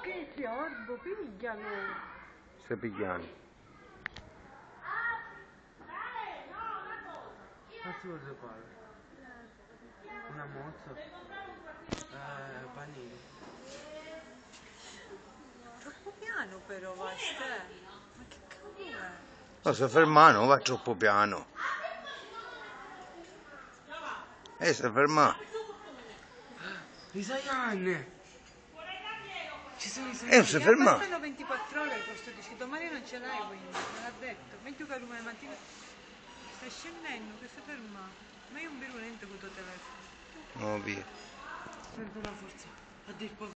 che fiorbo, piglialo. Stai pigliando. Cazzo cosa fare? Una mozza? Eh, panini. Troppo piano però, va, Ste. Ma che cavolo è? Ma se ferma, non va troppo piano. Eh, stai ferma. Isayan! Ci sono i Eh, non si ferma. Bastano 24 ore, questo dici, domani non ce l'hai quindi, me l'ha detto. Meglio che lunedì mattina stai scendendo, che si ferma. Ma io un virulento con il tuo telefono. No, via. Sento una forza.